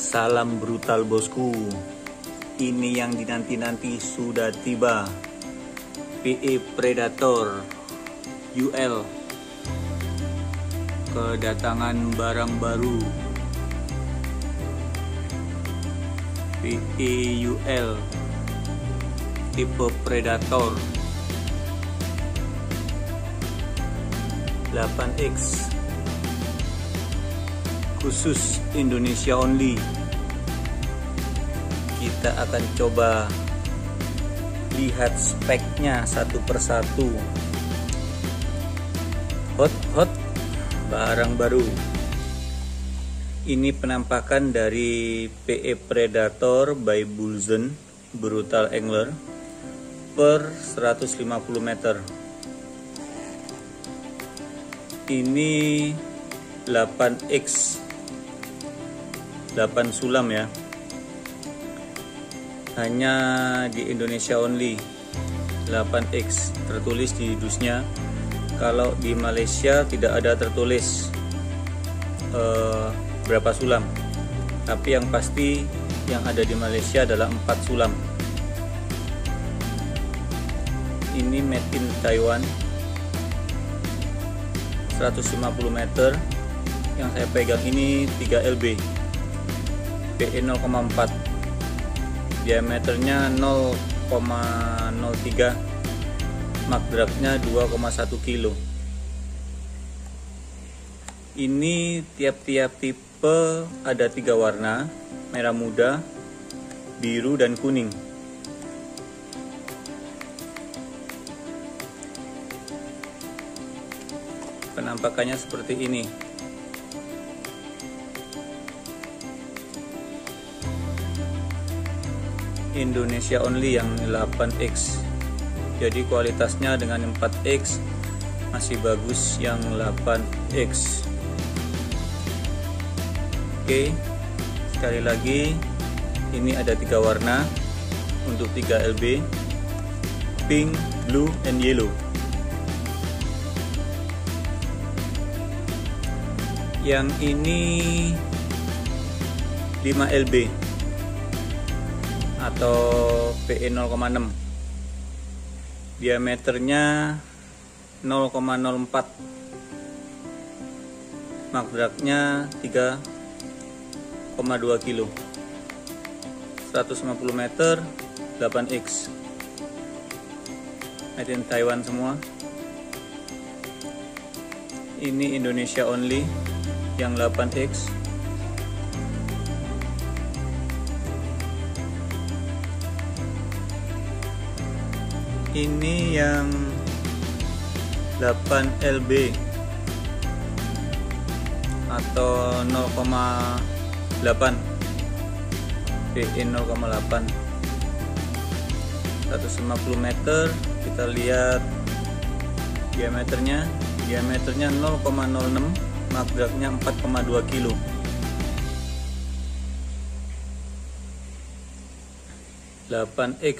Salam brutal bosku. Ini yang dinanti-nanti sudah tiba. PE Predator UL kedatangan barang baru PE UL tipe Predator 8X khusus Indonesia only. Kita akan coba lihat speknya satu persatu. Hot hot barang baru. Ini penampakan dari PE Predator by Bulzen Brutal Angler per 150 meter. Ini 8X 8 sulam ya. Hanya di Indonesia only. 8X tertulis di dusnya. Kalau di Malaysia tidak ada tertulis uh, berapa sulam. Tapi yang pasti yang ada di Malaysia adalah 4 sulam. Ini made in Taiwan. 150 meter. Yang saya pegang ini 3 LB PE 0,4 diameternya 0,03 mak dragnya 2,1 kilo. Ini tiap-tiap tipe ada tiga warna merah muda biru dan kuning. Penampakannya seperti ini Indonesia only yang 8X jadi kualitasnya dengan 4X masih bagus yang 8X oke sekali lagi ini ada tiga warna untuk 3 LB pink, blue, and yellow. Yang ini 5 LB atau PE 0,6 diameternya 0,04 magdraknya 3,2 kilo. 150 meter 8X made in Taiwan semua. Ini Indonesia only yang 8X ini yang 8 LB atau 0,8 PE 0,8 150 meter kita lihat diameternya. Diameternya 0,06 magdraknya 4,2 kilo. Delapan X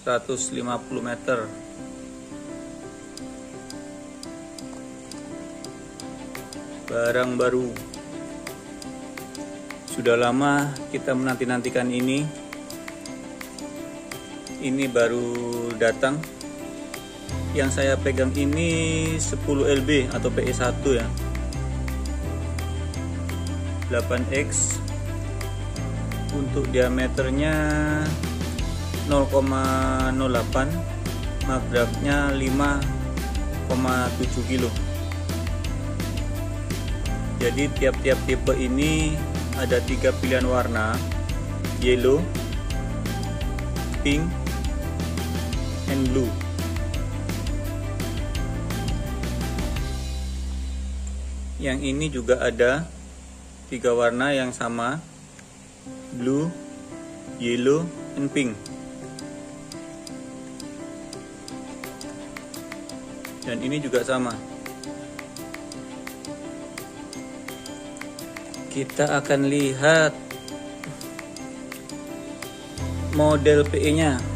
150 meter. Barang baru. Sudah lama kita menanti-nantikan ini. Ini baru datang. Yang saya pegang ini 10 LB atau PE1 ya. 8X untuk diameternya 0,08 magdraknya 5,7 kilo. Jadi tiap-tiap tipe ini ada tiga pilihan warna yellow pink and blue. Yang ini juga ada tiga warna yang sama blue yellow and pink dan ini juga sama. Kita akan lihat model PE nya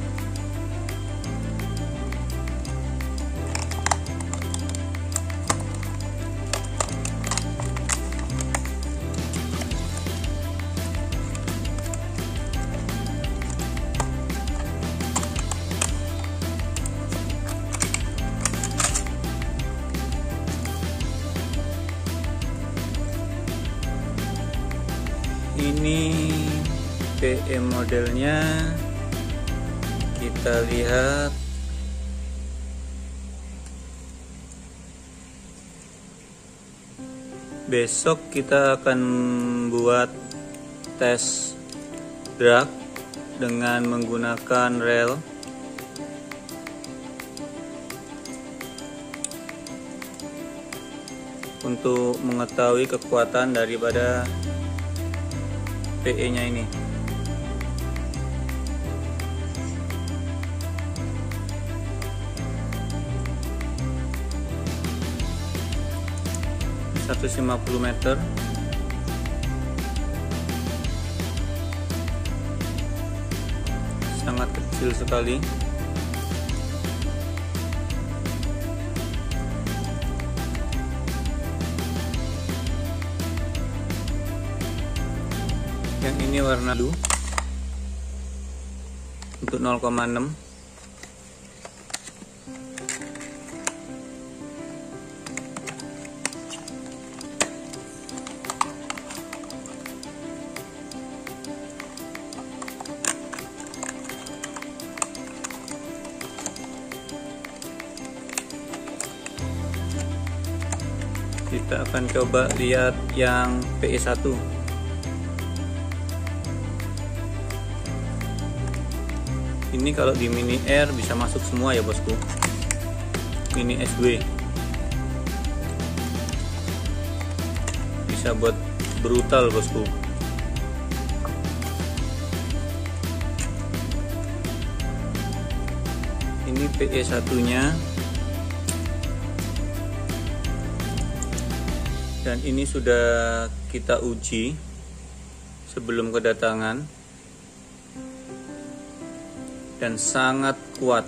ini PE modelnya. Kita lihat. Besok kita akan buat tes drag dengan menggunakan rel. Untuk mengetahui kekuatan daripada PE nya ini. seratus lima puluh meter. Sangat kecil sekali ini warna biru untuk 0,6 kita akan coba lihat yang PE1 ini kalau di mini air bisa masuk semua ya bosku. Mini SW bisa buat brutal bosku. Ini PE satunya. Dan ini sudah kita uji sebelum kedatangan dan sangat kuat.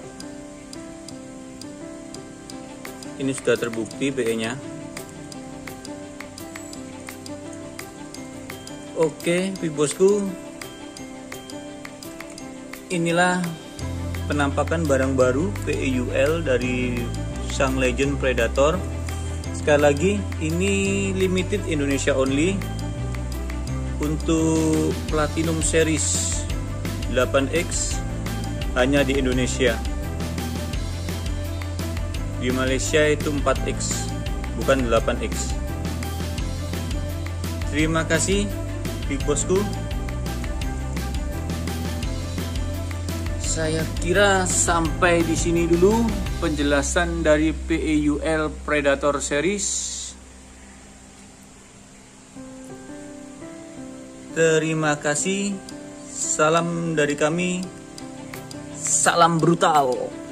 Ini sudah terbukti PE nya oke bosku. Inilah penampakan barang baru PEUL dari sang legend predator. Sekali lagi ini limited Indonesia only untuk platinum series 8X hanya di Indonesia. Di Malaysia itu 4X, bukan 8X. Terima kasih, Big Bosku. Saya kira sampai di sini dulu penjelasan dari PEUL Predator Series. Terima kasih. Salam dari kami. Salam brutal.